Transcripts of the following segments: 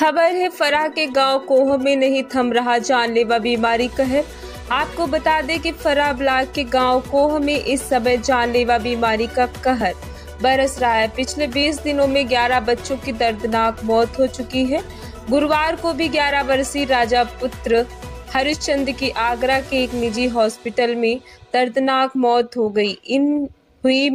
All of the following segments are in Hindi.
खबर है, फराह के गाँव कोह में नहीं थम रहा जानलेवा बीमारी कहर आपको बता दें कि फराह ब्लॉक के गाँव कोह में इस समय जानलेवा बीमारी का कहर। बरस रहा है, पिछले 20 दिनों में 11 बच्चों की दर्दनाक मौत हो चुकी है। गुरुवार को भी 11 वर्षीय राजा पुत्र हरिश्चंद की आगरा के एक निजी हॉस्पिटल में दर्दनाक मौत हो गई। इन हुई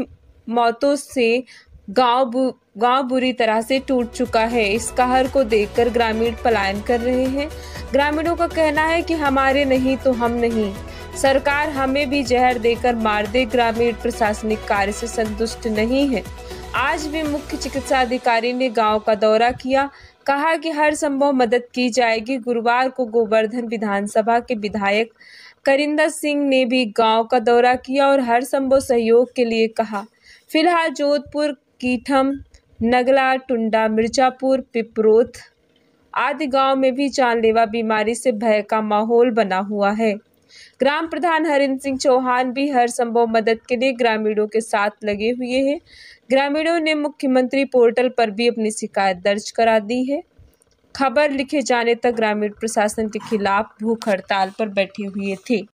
मौतों से गाँव गाँव बुरी तरह से टूट चुका है। इस कहर को देखकर ग्रामीण पलायन कर रहे हैं। ग्रामीणों का कहना है कि हमारे नहीं तो हम नहीं। सरकार हमें भी जहर देकर मार दे। ग्रामीण प्रशासनिक कार्य से संतुष्ट नहीं है। आज भी मुख्य चिकित्सा अधिकारी ने गाँव का दौरा किया। कहा कि हर संभव मदद की जाएगी। गुरुवार को गोवर्धन विधानसभा के विधायक करिंदर सिंह ने भी गाँव का दौरा किया और हर संभव सहयोग के लिए कहा। फ़िलहाल जोधपुर कीठम, नगला, टुंडा, मिर्जापुर पिपरोथ आदि गाँव में भी जानलेवा बीमारी से भय का माहौल बना हुआ है। ग्राम प्रधान हरिंद्र सिंह चौहान भी हर संभव मदद के लिए ग्रामीणों के साथ लगे हुए हैं। ग्रामीणों ने मुख्यमंत्री पोर्टल पर भी अपनी शिकायत दर्ज करा दी है। खबर लिखे जाने तक ग्रामीण प्रशासन के खिलाफ भूख हड़ताल पर बैठे हुए थे।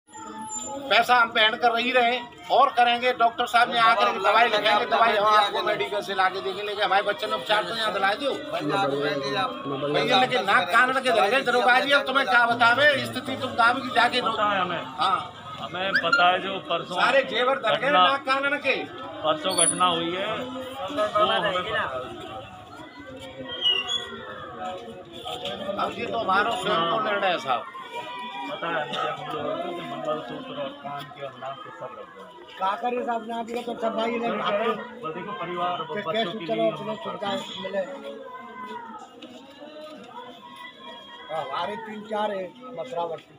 पैसा हम पेड कर रही रहे और करेंगे डॉक्टर साहब ने आकर के दवाई लिखेंगे दवाई हम आपको मेडिकल से लाके देंगे लेकिन हमारे बच्चे ने उपचार तो यहाँ दिला दो भैया लेकिन नाक कान के धरे दरोगा जी अब तुम्हें क्या बतावे? स्थिति तुम काम की जाके पता है हमें। हाँ। हमें पता है जो परसों सारे जेवर धर गए नाक कान के परसों घटना हुई है। वो हमें पता है। अब ये तो हमारा स्वयं निर्णय है साहब। पता है कि मंगलसूत्र और कान के और नाक के सब लग काकरी साहब ने दिया तो सब भाई ने आपको देखो परिवार और बच्चों के लिए सुविधा मिले। हमारे तीन चार है मथुरावर्ती